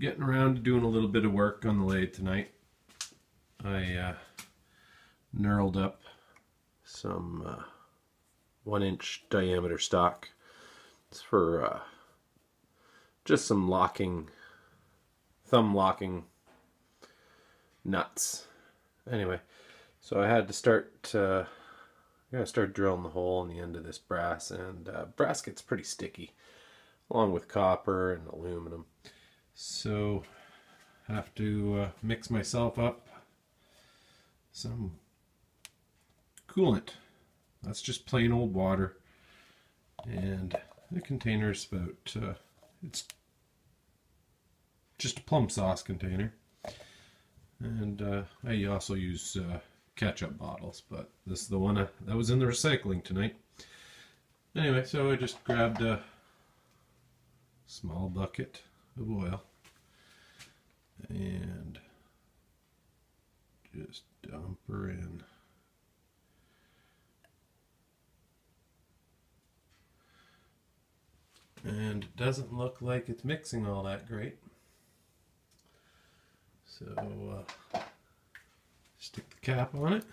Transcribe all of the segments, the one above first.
getting around to doing a little bit of work on the lathe tonight. I uh, knurled up some uh, one inch diameter stock. It's for uh, just some locking, thumb locking nuts. Anyway, so I had to start, uh, I gotta start drilling the hole in the end of this brass, and uh, brass gets pretty sticky, along with copper and aluminum. So, have to uh, mix myself up some coolant. That's just plain old water, and the container is about, uh, it's just a plum sauce container. And uh, I also use uh, ketchup bottles, but this is the one uh, that was in the recycling tonight. Anyway, so I just grabbed a small bucket of oil and just dump her in. And it doesn't look like it's mixing all that great. So uh, stick the cap on it.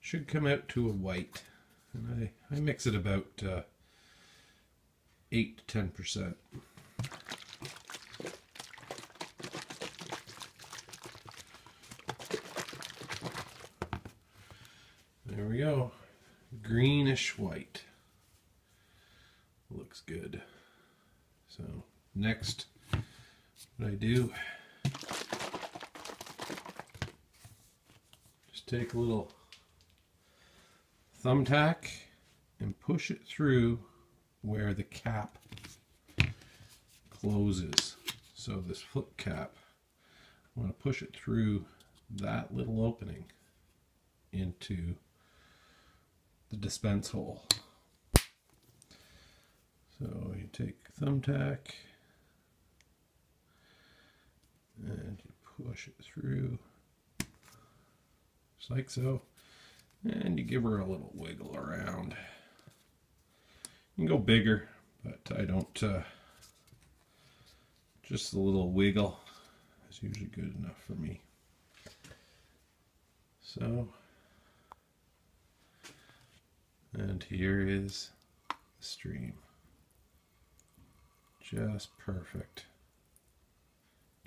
Should come out to a white. And I, I mix it about uh, 8 to 10%. There we go. Greenish white. Looks good. So next what I do just take a little thumbtack and push it through where the cap closes. So this flip cap, I want to push it through that little opening into the dispense hole. So you take thumbtack and you push it through just like so and you give her a little wiggle around. You can go bigger but I don't uh, just a little wiggle is usually good enough for me. So and here is the stream. Just perfect.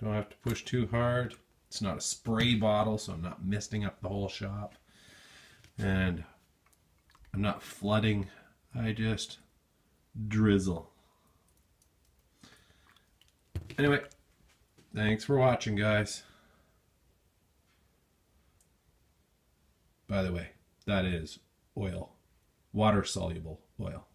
Don't have to push too hard. It's not a spray bottle, so I'm not misting up the whole shop. And I'm not flooding. I just drizzle. Anyway, thanks for watching, guys. By the way, that is oil water soluble oil.